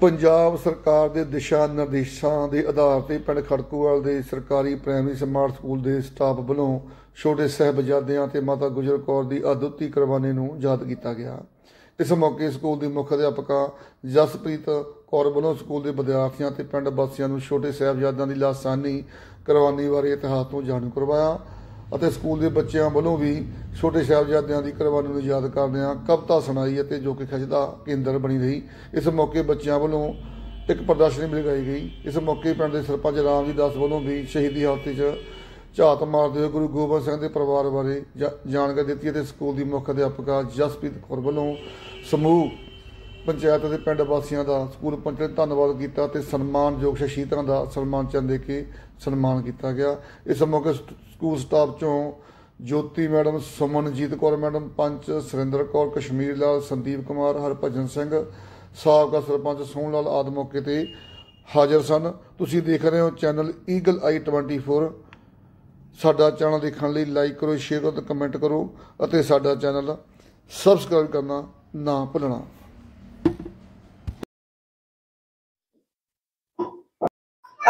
ਪੰਜਾਬ ਸਰਕਾਰ ਦੇ ਦਿਸ਼ਾ ਨਿਰਦੇਸ਼ਾਂ ਦੇ ਆਧਾਰ ਤੇ ਪਿੰਡ ਖੜਕੂਵਾਲ ਦੇ ਸਰਕਾਰੀ ਪ੍ਰਾਇਮਰੀ ਸਮਾਰਟ ਸਕੂਲ ਦੇ ਸਟਾਫ ਵੱਲੋਂ ਛੋਟੇ ਸਾਹਿਬਜ਼ਾਦਿਆਂ ਤੇ ਮਾਤਾ ਗੁਜਰ ਕੌਰ ਦੀ ਅਦੁੱਤੀ ਕੁਰਬਾਨੀ ਨੂੰ ਯਾਦ ਕੀਤਾ ਗਿਆ। ਇਸ ਮੌਕੇ ਸਕੂਲ ਦੀ ਮੁੱਖ ਅਧਿਆਪਕਾ ਜਸਪ੍ਰੀਤ ਕੌਰ ਵੱਲੋਂ ਸਕੂਲ ਦੇ ਵਿਦਿਆਰਥੀਆਂ ਤੇ ਪਿੰਡ ਵਾਸੀਆਂ ਨੂੰ ਛੋਟੇ ਸਾਹਿਬਜ਼ਾਦਿਆਂ ਦੀ ਲਾਸਾਨੀ ਕੁਰਬਾਨੀ ਬਾਰੇ ਇਤਿਹਾਸ ਤੋਂ ਜਾਣੂ ਕਰਵਾਇਆ। ਅਤੇ ਸਕੂਲ ਦੇ ਬੱਚਿਆਂ ਵੱਲੋਂ ਵੀ ਛੋਟੇ ਸਾਹਿਬਜ਼ਾਦਿਆਂ ਦੀ ਕੁਰਬਾਨੀ ਨੂੰ ਯਾਦ ਕਰਦਿਆਂ ਕਵਿਤਾ ਸੁਣਾਈ ਅਤੇ ਜੋ ਕਿ ਖਿੱਚ ਕੇਂਦਰ ਬਣੀ ਰਹੀ। ਇਸ ਮੌਕੇ ਬੱਚਿਆਂ ਵੱਲੋਂ ਇੱਕ ਪ੍ਰਦਰਸ਼ਨੀ ਵੀ ਲਗਾਈ ਗਈ। ਇਸ ਮੌਕੇ ਪਿੰਡ ਦੇ ਸਰਪੰਚ ਰਾਮ ਜੀ ਦਾਸ ਵੱਲੋਂ ਵੀ ਸ਼ਹੀਦੀ ਹਾਲਤ 'ਚ ਝਾਤ ਮਾਰਦੇ ਹੋਏ ਗੁਰੂ ਗੋਬਿੰਦ ਸਿੰਘ ਦੇ ਪਰਿਵਾਰ ਬਾਰੇ ਜਾ- ਜਾਣਕਾਰੀ ਦਿੱਤੀ ਅਤੇ ਸਕੂਲ ਦੀ ਮੁੱਖ ਅਧਿਆਪਕਾ ਜਸਪ੍ਰੀਤ ਕੌਰ ਵੱਲੋਂ ਸਮੂਹ ਪੰਚਾਇਤ ਦੇ ਪਿੰਡ ਵਾਸੀਆਂ ਦਾ ਸਕੂਲ ਪੰਚ ਨੇ ਧੰਨਵਾਦ ਕੀਤਾ ਤੇ ਸਨਮਾਨਯੋਗ ਸ਼ਹੀਦਾਂ ਦਾ ਸਨਮਾਨ ਚੰਦ ਦੇ ਕੇ ਸਨਮਾਨ ਕੀਤਾ ਗਿਆ। ਇਸ ਮੌਕੇ ਸਕੂਲ ਸਟਾਫ ਚੋਂ ਜੋਤੀ ਮੈਡਮ ਸੁਮਨਜੀਤ ਕੌਰ ਮੈਡਮ, ਪੰਚ ਸੁਰਿੰਦਰ ਕੌਰ, ਕਸ਼ਮੀਰ ਲਾਲ, ਸੰਦੀਪ ਕੁਮਾਰ, ਹਰਭਜਨ ਸਿੰਘ, ਸਾਬਕਾ ਸਰਪੰਚ ਸੋਹਣ ਲਾਲ ਆਦਿ ਮੌਕੇ ਤੇ ਹਾਜ਼ਰ ਸਨ। ਤੁਸੀਂ ਦੇਖ ਰਹੇ ਹੋ ਚੈਨਲ ਈਗਲ ਆਈ 24 ਸਾਡਾ ਚੈਨਲ ਦੇਖਣ ਲਈ ਲਾਈਕ ਕਰੋ, ਸ਼ੇਅਰ ਕਰੋ ਤੇ ਕਮੈਂਟ ਕਰੋ ਅਤੇ ਸਾਡਾ ਚੈਨਲ ਸਬਸਕ੍ਰਾਈਬ ਕਰਨਾ ਨਾ ਭੁੱਲਣਾ।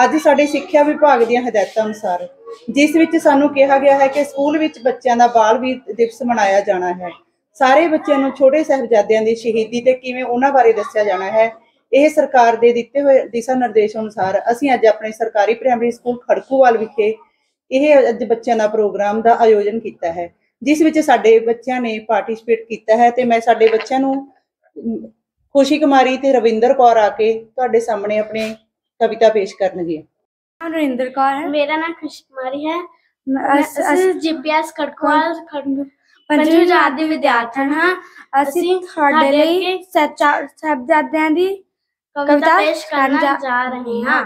ਅੱਜ ਸਾਡੇ ਸਿੱਖਿਆ ਵਿਭਾਗ ਦੀਆਂ ਹਦਾਇਤਾਂ ਅਨੁਸਾਰ, ਜਿਸ ਵਿੱਚ ਸਾਨੂੰ ਕਿਹਾ ਗਿਆ ਹੈ ਕਿ ਸਕੂਲ ਵਿੱਚ ਬੱਚਿਆਂ ਦਾ ਬਾਲ ਵੀਰ ਦਿਵਸ ਮਨਾਇਆ ਜਾਣਾ ਹੈ। ਸਾਰੇ ਬੱਚਿਆਂ ਨੂੰ ਛੋਟੇ ਸਾਹਿਬਜ਼ਾਦਿਆਂ ਦੀ ਸ਼ਹੀਦੀ ਤੇ ਕਿਵੇਂ ਉਹਨਾਂ ਬਾਰੇ ਦੱਸਿਆ ਜਾਣਾ ਹੈ, ਇਹ ਸਰਕਾਰ ਦੇ ਦਿੱਤੇ ਹੋਏ ਦਿਸ਼ਾ ਨਿਰਦੇਸ਼ ਅਨੁਸਾਰ ਅਸੀਂ ਅੱਜ ਆਪਣੇ ਸਰਕਾਰੀ ਪ੍ਰਾਇਮਰੀ ਸਕੂਲ ਖੜਕੂਵਾਲ ਵਿਖੇ ਇਹ ਅੱਜ ਬੱਚਿਆਂ ਦਾ ਪ੍ਰੋਗਰਾਮ ਦਾ ਆਯੋਜਨ ਕੀਤਾ ਹੈ, ਜਿਸ ਵਿੱਚ ਸਾਡੇ ਬੱਚਿਆਂ ਨੇ ਪਾਰਟਿਸਿਪੇਟ ਕੀਤਾ ਹੈ ਤੇ ਮੈਂ ਸਾਡੇ ਬੱਚਿਆਂ ਨੂੰ ਖੁਸ਼ੀ ਕੁਮਾਰੀ ਤੇ ਰਵਿੰਦਰ ਕੌਰ ਆ ਕੇ ਤੁਹਾਡੇ ਸਾਹਮਣੇ ਆਪਣੇ ਕਵਿਤਾ ਪੇਸ਼ ਕਰਨਗੇ। ਨਾਮ ਰਵਿੰਦਰ ਕੌਰ ਹੈ। ਮੇਰਾ ਨਾਮ ਖੁਸ਼ੀ ਕੁਮਾਰੀ ਹੈ ਅਸ- ਅਸੀਂ ਜੀਪੀਐਸ ਕੜਕਵਾਲ ਖੰਡ ਪੰਜਵੀਂ ਜਮਾਤ ਦੇ ਵਿਦਿਆਰਥੀ ਹਾਂ। ਅਸੀਂ ਤੁਹਾਡੇ ਲਈ ਅੱਗੇ ਸੱਚਾ ਸਾਹਿਬਜ਼ਾਦਿਆਂ ਦੀ ਕਵਿਤਾ ਕਵਿਤਾ ਪੇਸ਼ ਕਰਨ ਕਰਨ ਜਾ- ਜਾ ਰਹੇ ਹਾਂ।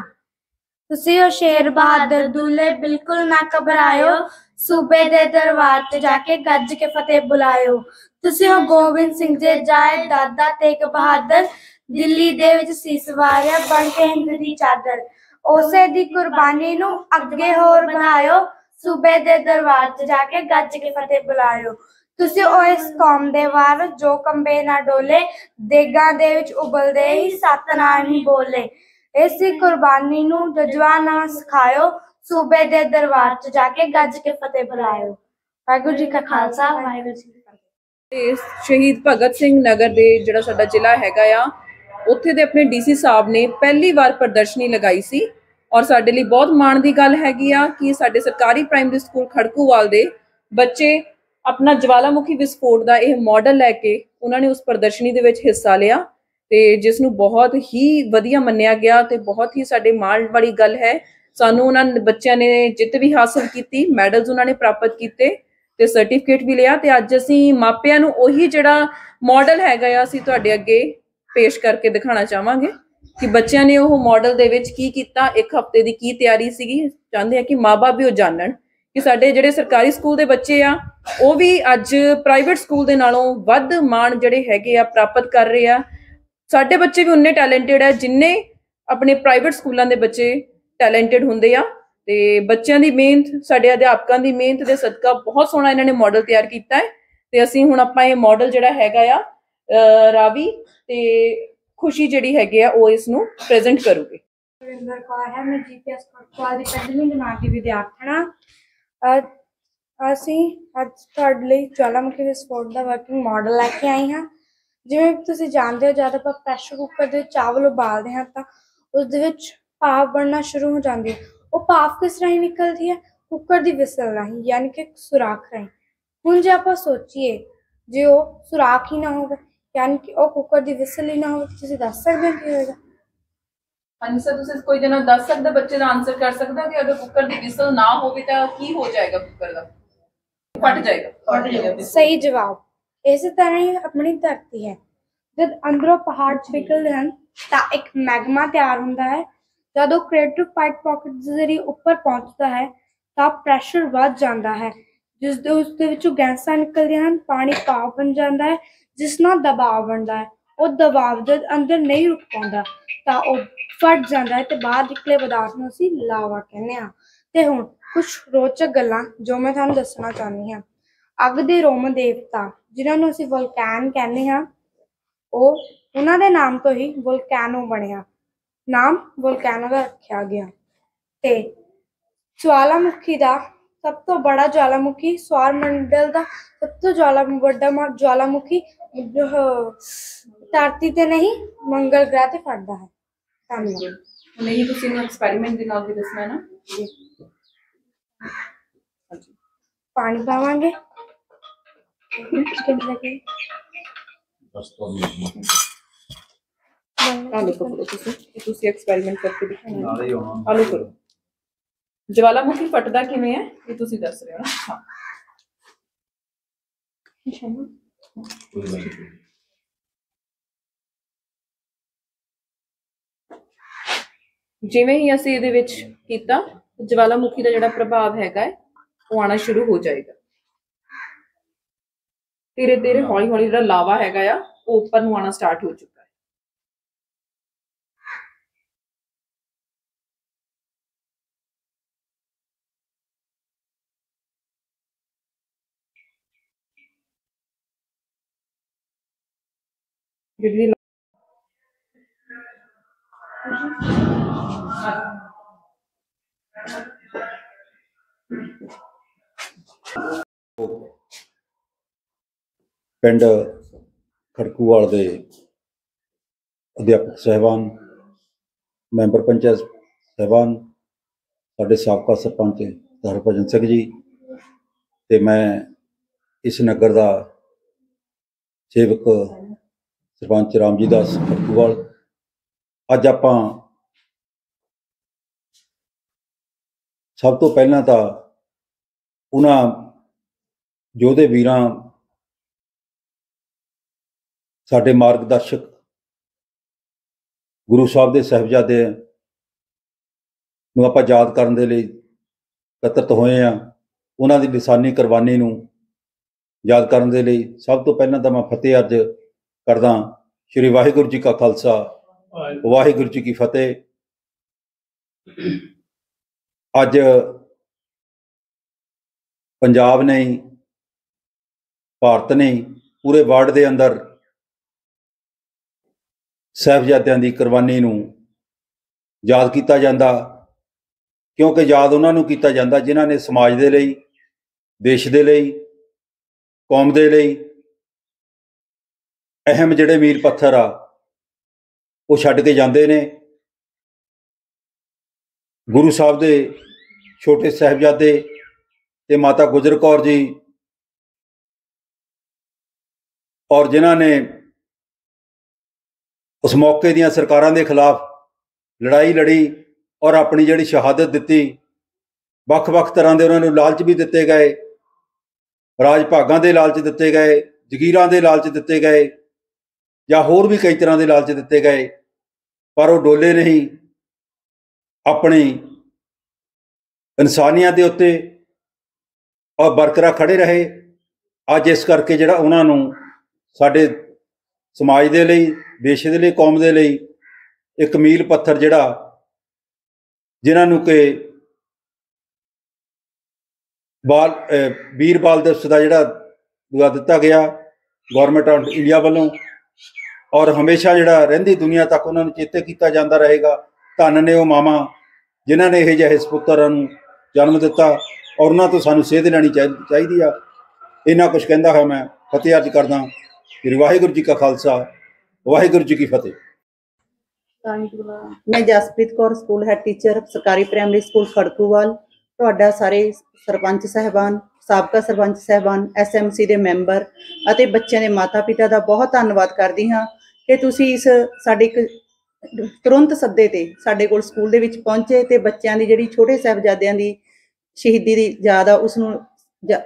ਤੁਸੀਂ ਉਹ ਸ਼ੇਰ ਬਹਾਦਰ ਦੁੱਲੇ ਬਿਲਕੁਲ ਨਾ ਘਬਰਾਇਓ। ਸੂਬੇ ਦੇ ਦਰਬਾਰ ਤੇ ਜਾ ਕੇ ਗੱਜ ਕੇ ਫਤਿਹ ਬੁਲਾਇਓ। ਤੁਸੀਂ ਉਹ ਗੋਬਿੰਦ ਸਿੰਘ ਦੇ ਜਾਏ ਦਾਦਾ ਤੇਗ ਬਹਾਦਰ ਦਿੱਲੀ ਦੇ ਵਿੱਚ ਸੀਸ ਵਾਰਿਆ ਬਣ ਕੇ ਹਿੰਦ ਦੀ ਚਾਦਰ। ਉਸੇ ਦੀ ਕੁਰਬਾਨੀ ਨੂੰ ਅੱਗੇ ਹੋਰ ਬਣਾਇਓ, ਸੂਬੇ ਦੇ ਦਰਬਾਰ ਤੇ ਜਾ ਕੇ ਗੱਜ ਕੇ ਫਤਿਹ ਬੁਲਾਇਓ। ਤੁਸੀਂ ਉਹ ਇਸ ਕੌਮ ਦੇ ਵਾਰ ਜੋ ਕੰਬੇ ਨਾ ਡੋਲੇ, ਦੇਗਾਂ ਦੇ ਵਿੱਚ ਉਬਲਦੇ ਹੀ ਸਤਨਾਮ ਹੀ ਬੋਲੇ। ਇਸੀ ਕੁਰਬਾਨੀ ਨੂੰ ਜਜ਼ਬਾ ਨਾ ਸਿਖਾਇਓ, ਸੂਬੇ ਦੇ ਦਰਬਾਰ 'ਚ ਜਾ ਕੇ ਗੱਜ ਕੇ ਫਤਿਹ ਬੁਲਾਇਓ। ਵਾਹਿਗੁਰੂ ਜੀ ਕਾ ਖਾਲਸਾ, ਵਾਹਿਗੁਰੂ ਜੀ ਕੀ ਫਤਿਹ। ਸ਼ਹੀਦ ਭਗਤ ਸਿੰਘ ਨਗਰ ਦੇ ਜਿਹੜਾ ਸਾਡਾ ਜ਼ਿਲ੍ਹਾ ਹੈਗਾ ਆ ਉੱਥੇ ਦੇ ਆਪਣੇ ਡੀਸੀ ਸਾਹਿਬ ਨੇ ਪਹਿਲੀ ਵਾਰ ਪ੍ਰਦਰਸ਼ਨੀ ਲਗਾਈ ਸੀ ਔਰ ਸਾਡੇ ਲਈ ਬਹੁਤ ਮਾਣ ਦੀ ਗੱਲ ਹੈਗੀ ਆ ਕਿ ਸਾਡੇ ਸਰਕਾਰੀ ਪ੍ਰਾਇਮਰੀ ਸਕੂਲ ਖੜਕੂਵਾਲ ਦੇ ਬੱਚੇ ਆਪਣਾ ਜਵਾਲਾਮੁਖੀ ਵਿਸਫੋਟ ਦਾ ਇਹ ਮਾਡਲ ਲੈ ਕੇ ਉਹਨਾਂ ਨੇ ਉਸ ਪ੍ਰਦਰਸ਼ਨੀ ਦੇ ਵਿੱਚ ਹਿੱਸਾ ਲਿਆ ਤੇ ਜਿਸ ਨੂੰ ਬਹੁਤ ਹੀ ਵਧੀਆ ਮੰਨਿਆ ਗਿਆ ਤੇ ਬਹੁਤ ਹੀ ਸਾਡੇ ਮਾਣ ਵਾਲੀ ਗੱਲ ਹੈ। ਸਾਨੂੰ ਉਹਨਾਂ ਬੱਚਿਆਂ ਨੇ ਜਿੱਤ ਵੀ ਹਾਸਲ ਕੀਤੀ, ਮੈਡਲਸ ਉਹਨਾਂ ਨੇ ਪ੍ਰਾਪਤ ਕੀਤੇ ਤੇ ਸਰਟੀਫਿਕੇਟ ਵੀ ਲਿਆ ਤੇ ਅੱਜ ਅਸੀਂ ਮਾਪਿਆਂ ਨੂੰ ਉਹੀ ਜਿਹੜਾ ਮਾਡਲ ਹੈਗਾ ਆ ਅਸੀਂ ਤੁਹਾਡੇ ਅੱਗੇ ਪੇਸ਼ ਕਰਕੇ ਦਿਖਾਉਣਾ ਚਾਹਾਂਗੇ ਕਿ ਬੱਚਿਆਂ ਨੇ ਉਹ ਮਾਡਲ ਦੇ ਵਿੱਚ ਕੀ ਕੀਤਾ, ਇੱਕ ਹਫ਼ਤੇ ਦੀ ਕੀ ਤਿਆਰੀ ਸੀਗੀ। ਚਾਹੁੰਦੇ ਆ ਕਿ ਮਾਪੇ ਵੀ ਉਹ ਜਾਣਨ ਕਿ ਸਾਡੇ ਜਿਹੜੇ ਸਰਕਾਰੀ ਸਕੂਲ ਦੇ ਬੱਚੇ ਆ, ਉਹ ਵੀ ਅੱਜ ਪ੍ਰਾਈਵੇਟ ਸਕੂਲ ਦੇ ਨਾਲੋਂ ਵੱਧ ਮਾਣ ਜਿਹੜੇ ਹੈਗੇ ਆ ਪ੍ਰਾਪਤ ਕਰ ਰਹੇ ਆ। ਸਾਡੇ ਬੱਚੇ ਵੀ ਉਨੇ ਟੈਲੈਂਟਡ ਆ ਜਿੰਨੇ ਆਪਣੇ ਪ੍ਰਾਈਵੇਟ ਸਕੂਲਾਂ ਦੇ ਬੱਚੇ ਟੈਲੈਂਟਡ ਹੁੰਦੇ ਆ। ਤੇ ਬੱਚਿਆਂ ਦੀ ਮਿਹਨਤ, ਸਾਡੇ ਅਧਿਆਪਕਾਂ ਦੀ ਮਿਹਨਤ ਦੇ ਸਦਕਾ ਬਹੁਤ ਸੋਹਣਾ ਇਹਨਾਂ ਨੇ ਮਾਡਲ ਤਿਆਰ ਕੀਤਾ ਹੈ। ਤੇ ਅਸੀਂ ਹੁਣ ਆਪਾਂ ਇਹ ਮਾਡਲ ਜਿਹੜਾ ਹੈਗਾ ਆ ਰਾਵੀ ਤੇ ਖੁਸ਼ੀ ਜਿਹੜੀ ਹੈਗੀ ਆ, ਉਹ ਇਸ ਨੂੰ ਪ੍ਰੈਜ਼ੈਂਟ ਕਰੂਗੇ। ਰਵਿੰਦਰ ਕੌਰ ਹੈ, ਮੈਂ ਜੀਪੀਐਸ ਕੋਟਵਾਲ ਦੀ ਪੰਜਵੀਂ ਜਮਾਤ ਦੀ ਵਿਦਿਆਰਥਣ ਅਸੀਂ ਅੱਜ ਤੁਹਾਡੇ ਲਈ ਜਵਾਲਾਮੁਖੀ ਵਿਸਫੋਟ ਦਾ ਵਰਕਿੰਗ ਮਾਡਲ ਲੈ ਕੇ ਆਈ ਹਾਂ। ਜਿਵੇਂ ਤੁਸੀਂ ਜਾਣਦੇ ਹੋ, ਜਦ ਆਪਾਂ ਪ੍ਰੈਸ਼ਰ ਕੁੱਕਰ ਦੇ ਚਾਵਲ ਉਬਾਲਦੇ ਹਾਂ, ਤਾਂ ਉਸ ਦੇ ਵਿੱਚ ਭਾਪ ਬਣਨਾ ਸ਼ੁਰੂ ਹੋ ਜਾਂਦੀ ਹੈ। ਉਹ ਭਾਪ ਕਿਸ ਰਾਹੀਂ ਨਿਕਲਦੀ ਹੈ? ਕੁੱਕਰ ਦੀ ਵਿਸਲ ਰਾਹੀਂ, ਯਾਨੀ ਕਿ ਸੁਰਾਖ ਰਾਹੀਂ। ਹੁਣ ਜੇ ਆਪਾਂ ਸੋਚੀਏ, ਜੇ ਉਹ ਸੁਰਾਖ ਹੀ ਨਾ ਹੋਵੇ ਯਾਨੀ ਕਿ ਉਹ ਕੁੱਕਰ ਦੀ ਵਿਸਲ ਹੀ ਨਾ ਹੋਵੇ ਤਾਂ ਤੁਸੀਂ ਦੱਸ ਸਕਦੇ ਹੋ ਕੀ ਹੋਏਗਾ? ਹਾਂਜੀ ਸਰ ਤੁਸੀਂ ਕੋਈ ਜਣਾ ਦੱਸ ਸਕਦਾ ਬੱਚੇ ਦਾ ਆਨਸਰ ਕਰ ਸਕਦਾ ਕਿ ਅਗਰ ਕੁੱਕਰ ਦੀ ਵਿਸਲ ਨਾ ਹੋਵੇ ਤਾਂ ਕੀ ਹੋ ਜਾਏਗਾ ਕੁੱਕਰ ਦਾ? ਫਟ ਜਾਏਗਾ। ਫਟ ਜਾਏਗਾ ਸਹੀ ਜਵਾਬ। ਇਸੇ ਤਰ੍ਹਾਂ ਹੀ ਆਪਣੀ ਧਰਤੀ ਹੈ। ਜਦ ਅੰਦਰੋਂ ਪਹਾੜ ਪਿਘਲਦੇ ਹਨ ਤਾਂ ਇੱਕ ਮੈਗਮਾ ਤਿਆਰ ਹੁੰਦਾ ਹੈ। ਜਦ ਉਹ ਕ੍ਰੀਏਟਿਵ ਪਾਈਟ ਪਾਕਟ ਦੇ ਜ਼ਰੀਏ ਉੱਪਰ ਪਹੁੰਚਦਾ ਹੈ ਤਾਂ ਪ੍ਰੈਸ਼ਰ ਵੱਧ ਜਾਂਦਾ ਹੈ। ਜਿਸ ਦੇ ਉਸ ਦੇ ਵਿੱਚੋਂ ਗੈਸਾਂ ਨਿਕਲਦੀਆਂ ਹਨ, ਪਾਣੀ ਭਾਪ ਬਣ ਜਾਂਦਾ ਹੈ, ਜਿਸ ਨਾਲ ਦਬਾਅ ਬਣਦਾ ਹੈ। ਉਹ ਦਬਾਅ ਜਦ ਅੰਦਰ ਨਹੀਂ ਰੁਕ ਪਾਉਂਦਾ, ਤਾਂ ਉਹ ਫਟ ਜਾਂਦਾ ਹੈ ਤੇ ਬਾਹਰ ਨਿਕਲੇ ਪਦਾਰਥ ਨੂੰ ਅਸੀਂ ਲਾਵਾ ਕਹਿੰਦੇ ਹਾਂ। ਤੇ ਹੁਣ ਕੁਝ ਰੋਚਕ ਗੱਲਾਂ ਜੋ ਮੈਂ ਤੁਹਾਨੂੰ ਦੱਸਣਾ ਚਾਹੁੰਦੀ ਹਾਂ। ਅੱਗ ਦੇ ਰੋਮ ਦੇਵਤਾ, ਜਿਨ੍ਹਾਂ ਨੂੰ ਅਸੀਂ ਵੋਲਕੈਨ ਕਹਿੰਦੇ ਹਾਂ, ਉਹ ਉਹਨਾਂ ਦੇ ਨਾਮ ਤੋਂ ਹੀ ਵੋਲਕੈਨੋ ਬਣਿਆ। ਨਾਮ ਵੋਲਕੈਨੋ ਦਾ ਰੱਖਿਆ ਗਿਆ। ਤੇ ਜਵਾਲਾਮੁਖੀ ਦਾ ਸਭ ਤੋਂ ਬੜਾ ਜਵਾਲਾਮੁਖੀ ਸੌਰ ਮੰਡਲ ਦਾ ਸਭ ਤੋਂ ਜਵਾਲਾ ਵੱਡਾ ਮ- ਜਵਾਲਾਮੁਖੀ ਜੋ ਧਰਤੀ ਤੇ ਨਹੀਂ ਮੰਗਲ ਗ੍ਰਹਿ ਤੇ ਫਟਦਾ ਹੈ। ਧੰਨਵਾਦ। ਹੁਣ ਇਹ ਤੁਸੀਂ ਨੂੰ ਐਕਸਪੈਰੀਮੈਂਟ ਦੇ ਨਾਲ ਵੀ ਦੱਸਣਾ ਹੈ ਨਾ? ਹਾਂਜੀ ਪਾਣੀ ਪਾਵਾਂਗੇ। ਕਿੰਨੇ ਲੱਗੇ? ਆਲੂ ਪਕੜੋ ਤੁਸੀਂ। ਇਹ ਤੁਸੀਂ ਐਕਸਪੈਰੀਮੈਂਟ ਕਰਕੇ ਦਿਖਾਣਾ ਆਲੂ ਕਰੋ ਜਵਾਲਾਮੁਖੀ ਫਟਦਾ ਕਿਵੇਂ ਹੈ? ਇਹ ਤੁਸੀਂ ਦੱਸ ਰਹੇ ਹੋ ਨਾ? ਹਾਂ। ਜਿਵੇਂ ਹੀ ਅਸੀਂ ਇਹਦੇ ਵਿੱਚ ਕੀਤਾ ਜਵਾਲਾਮੁਖੀ ਦਾ ਜਿਹੜਾ ਪ੍ਰਭਾਵ ਹੈਗਾ ਹੈ, ਉਹ ਆਣਾ ਸ਼ੁਰੂ ਹੋ ਜਾਏਗਾ। ਧੀਰੇ ਧੀਰੇ ਹੌਲੀ ਹੌਲੀ ਜਿਹੜਾ ਲਾਵਾ ਹੈਗਾ ਆ, ਉਹ ਉੱਪਰ ਨੂੰ ਆਣਾ ਸਟਾਰਟ ਹੋ ਚੁੱਕਾ। ਹੈ ਪਿੰਡ ਖੜਕੂਵਾਲ ਦੇ ਅਧਿਆਪਕ ਸਹਿਬਾਨ, ਮੈਂਬਰ ਪੰਚਾਇਤ ਸਹਿਬਾਨ, ਸਾਡੇ ਸਾਬਕਾ ਸਰਪੰਚ ਹਰਭਜਨ ਸਿੰਘ ਜੀ ਤੇ ਮੈਂ ਇਸ ਨਗਰ ਦਾ ਸੇਵਕ ਸਰਪੰਚ ਰਾਮਜੀ ਦਾਸ ਖੜਕੂਵਾਲ ਅੱਜ ਆਪਾਂ ਸਭ ਤੋਂ ਪਹਿਲਾਂ ਤਾਂ ਉਹਨਾਂ ਯੋਧੇ ਵੀਰਾਂ ਸਾਡੇ ਮਾਰਗਦਰਸ਼ਕ ਗੁਰੂ ਸਾਹਿਬ ਦੇ ਸਹਿਬਜ਼ਾਦੇ ਨੂੰ ਆਪਾਂ ਯਾਦ ਕਰਨ ਦੇ ਲਈ ਇਕੱਤਰਤ ਹੋਏ ਆ ਉਹਨਾਂ ਦੀ ਲਿਸਾਨੀ ਕੁਰਬਾਨੀ ਨੂੰ ਯਾਦ ਕਰਨ ਦੇ ਲਈ ਸਭ ਤੋਂ ਪਹਿਲਾਂ ਤਾਂ ਮੈਂ ਫਤਿਹ ਅਰਜ ਕਰਦਾ ਸ਼੍ਰੀ ਵਾਹਿਗੁਰੂ ਜੀ ਕਾ ਖਾਲਸਾ ਵਾਹਿਗੁਰੂ। ਜੀ ਕੀ ਫਤਿਹ। ਅੱਜ ਪੰਜਾਬ ਨੇ ਭਾਰਤ ਨੇ ਪੂਰੇ ਵਰਲਡ ਦੇ ਅੰਦਰ ਸਾਹਿਬਜ਼ਾਦਿਆਂ ਦੀ ਕੁਰਬਾਨੀ ਨੂੰ ਯਾਦ ਕੀਤਾ ਜਾਂਦਾ ਕਿਉਂਕਿ ਯਾਦ ਉਹਨਾਂ ਨੂੰ ਕੀਤਾ ਜਾਂਦਾ ਜਿਨ੍ਹਾਂ ਨੇ ਸਮਾਜ ਦੇ ਲਈ ਦੇਸ਼ ਦੇ ਲਈ ਕੌਮ ਦੇ ਲਈ ਅਹਿਮ ਜਿਹੜੇ ਮੀਲ ਪੱਥਰ ਆ, ਉਹ ਛੱਡ ਕੇ ਜਾਂਦੇ ਨੇ। ਗੁਰੂ ਸਾਹਿਬ ਦੇ ਛੋਟੇ ਸਾਹਿਬਜ਼ਾਦੇ ਤੇ ਮਾਤਾ ਗੁਜਰ ਕੌਰ ਜੀ ਔਰ ਜਿਨ੍ਹਾਂ ਨੇ ਉਸ ਮੌਕੇ ਦੀਆਂ ਸਰਕਾਰਾਂ ਦੇ ਖਿਲਾਫ ਲੜਾਈ ਲੜੀ ਔਰ ਆਪਣੀ ਜਿਹੜੀ ਸ਼ਹਾਦਤ ਦਿੱਤੀ, ਵੱਖ-ਵੱਖ ਤਰ੍ਹਾਂ ਦੇ ਉਹਨਾਂ ਨੂੰ ਲਾਲਚ ਵੀ ਦਿੱਤੇ ਗਏ। ਰਾਜ ਭਾਗਾਂ ਦੇ ਲਾਲਚ ਦਿੱਤੇ ਗਏ, ਜ਼ਗੀਰਾਂ ਦੇ ਲਾਲਚ ਦਿੱਤੇ ਗਏ। ਜਾਂ ਹੋਰ ਵੀ ਕਈ ਤਰ੍ਹਾਂ ਦੇ ਲਾਲਚ ਦਿੱਤੇ ਗਏ, ਪਰ ਉਹ ਡੋਲੇ ਨਹੀਂ ਆਪਣੀ ਇਨਸਾਨੀਅਤ ਦੇ ਉੱਤੇ ਔਰ ਬਰਕਰਾਰ ਖੜੇ ਰਹੇ। ਅੱਜ ਇਸ ਕਰਕੇ ਜਿਹੜਾ ਉਹਨਾਂ ਨੂੰ ਸਾਡੇ ਸਮਾਜ ਦੇ ਲਈ, ਦੇਸ਼ ਦੇ ਲਈ, ਕੌਮ ਦੇ ਲਈ ਇੱਕ ਮੀਲ ਪੱਥਰ ਜਿਹੜਾ ਜਿਨ੍ਹਾਂ ਨੂੰ ਕਿ ਬਾਲ ਅਹ ਵੀਰ ਬਾਲ ਦਿਵਸ ਦਾ ਜਿਹੜਾ ਦੁਆ ਦਿੱਤਾ ਗਿਆ ਗਵਰਨਮੈਂਟ ਆਫ ਇੰਡੀਆ ਵੱਲੋਂ ਔਰ ਹਮੇਸ਼ਾ ਜਿਹੜਾ ਰਹਿੰਦੀ ਦੁਨੀਆ ਤੱਕ ਉਹਨਾਂ ਨੂੰ ਚੇਤੇ ਕੀਤਾ ਜਾਂਦਾ ਰਹੇਗਾ, ਧੰਨ ਨੇ ਉਹ ਮਾਮਾ, ਜਿਨ੍ਹਾਂ ਨੇ ਇਹ ਜਿਹੇ ਸੁਪੁੱਤਰਾਂ ਨੂੰ ਜਨਮ ਦਿੱਤਾ ਔਰ ਉਹਨਾਂ ਤੋਂ ਸਾਨੂੰ ਸੇਧ ਲੈਣੀ ਚਾਹੀ- ਚਾਹੀਦੀ ਆ। ਇਹਨਾਂ ਕੁਝ ਕਹਿੰਦਾ ਹੋਇਆ ਮੈਂ ਫਤਿਹ ਅਰਜ ਕਰਦਾ ਕਿ ਵਾਹਿਗੁਰੂ ਜੀ ਕਾ ਖਾਲਸਾ, ਵਾਹਿਗੁਰੂ ਜੀ ਕੀ ਫਤਿਹ। ਮੈਂ Jaspreet Kaur, school head teacher, ਸਰਕਾਰੀ ਪ੍ਰਾਇਮਰੀ ਸਕੂਲ ਖੜਕੂਵਾਲ। ਤੁਹਾਡਾ ਸਾਰੇ ਸਰਪੰਚ ਸਹਿਬਾਨ, ਸਾਬਕਾ ਸਰਪੰਚ ਸਹਿਬਾਨ ਐਸਐਮਸੀ ਦੇ ਮੈਂਬਰ ਅਤੇ ਬੱਚਿਆਂ ਦੇ ਮਾਤਾ-ਪਿਤਾ ਦਾ ਬਹੁਤ ਧੰਨਵਾਦ ਕਰਦੀ ਹਾਂ। ਕਿ ਤੁਸੀਂ ਇਸ ਸਾਡੇ ਇੱਕ ਤੁਰੰਤ ਸੱਦੇ ਤੇ ਸਾਡੇ ਕੋਲ ਸਕੂਲ ਦੇ ਵਿੱਚ ਪਹੁੰਚੇ ਤੇ ਬੱਚਿਆਂ ਦੀ ਜਿਹੜੀ ਛੋਟੇ ਸਾਹਿਬਜ਼ਾਦਿਆਂ ਦੀ ਸ਼ਹੀਦੀ ਦੀ ਯਾਦ ਆ ਉਸ ਨੂੰ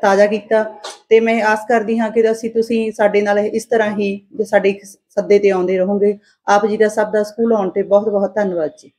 ਤਾਜ਼ਾ ਕੀਤਾ। ਤੇ ਮੈਂ ਆਸ ਕਰਦੀ ਹਾਂ ਕਿ ਅਸੀਂ ਤੁਸੀਂ ਸਾਡੇ ਨਾਲ ਇਸ ਤਰ੍ਹਾਂ ਹੀ ਸਾਡੇ ਇੱਕ ਸੱਦੇ ਤੇ ਆਉਂਦੇ ਰਹੋਗੇ। ਆਪ ਜੀ ਦਾ ਸਭ ਦਾ ਸਕੂਲ ਆਉਣ ਤੇ ਬਹੁਤ ਬਹੁਤ ਧੰਨਵਾਦ ਜੀ।